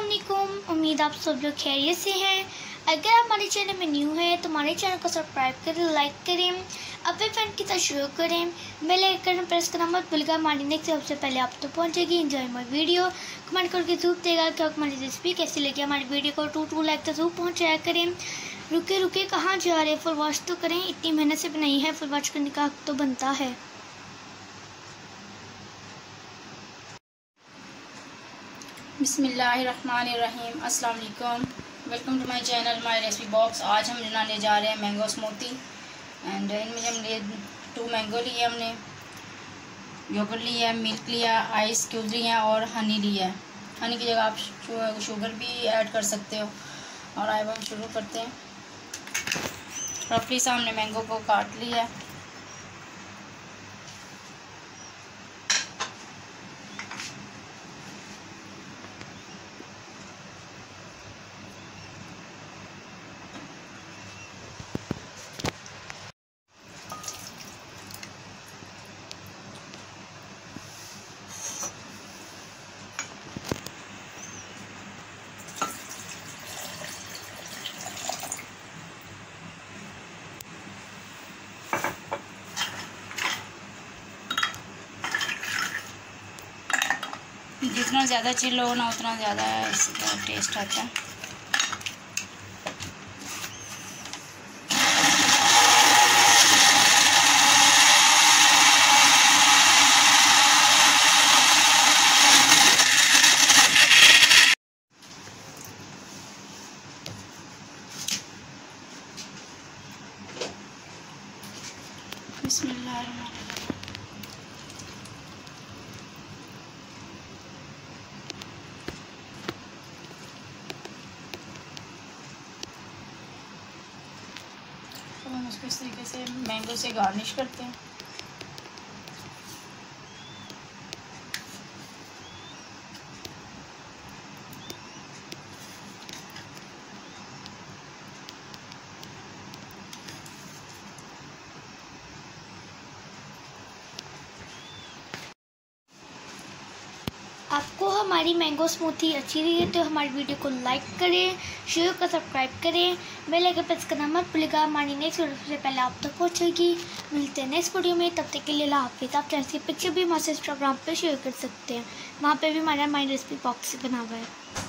अस्सलाम वालेकुम उम्मीद आप सब लोग खैरियत से हैं। अगर आप हमारे चैनल में न्यू हैं तो हमारे चैनल को सब्सक्राइब करें लाइक करें अपने फ्रेंड के साथ शुरू करें। बेल आइकन प्रेस करना मत भूलिएगा। हमारी नेक्स्ट सबसे पहले आप तो पहुंचेगी एंजॉय माई वीडियो कमेंट करके ज़रूर देगा कि हमारी रेसिपी कैसी लगी। हमारी वीडियो को टू टू लाइक तो ज़रूर पहुँचाया करें। रुके रुके कहाँ जा रहे फुल वॉच तो करें। इतनी मेहनत से बनाई है। फुल वॉच करने का हक तो बनता है। बिसमीम अस्सलाम वालेकुम welcome to my channel my recipe box आज हम बनाने जा रहे हैं मैंगो स्मूथी एंड इनमें हम लिए टू मैंगो लिए हमने। योगर्ट लिया है मिल्क लिया आइस क्यूब लिया और हनी लिया है। हनी की जगह आप शुगर भी ऐड कर सकते हो। और आए हम शुरू करते हैं। रफली सामने मैंगो को काट लिया जितना ज़्यादा चिल्लो हो ना उतना ज़्यादा इसका टेस्ट आता है। बिस्मिल्लाह हम उसको इस तरीके से मैंगो से गार्निश करते हैं। आपको हमारी मैंगो स्मूथी अच्छी लगी तो हमारी वीडियो को लाइक करें शेयर को सब्सक्राइब करें बेल आइकन प्रेस करना मत भूलिएगा। हमारी नेक्स्ट वीडियो से पहले आप तक पहुँचेगी। मिलते हैं नेक्स्ट वीडियो में, तब तक के लिए हाफिज़। आप चाहे पिक्चर भी हमारे इंस्टाग्राम पर शेयर कर सकते हैं। वहाँ पर भी हमारा माइंड रेसिपी बॉक्स बना हुआ है।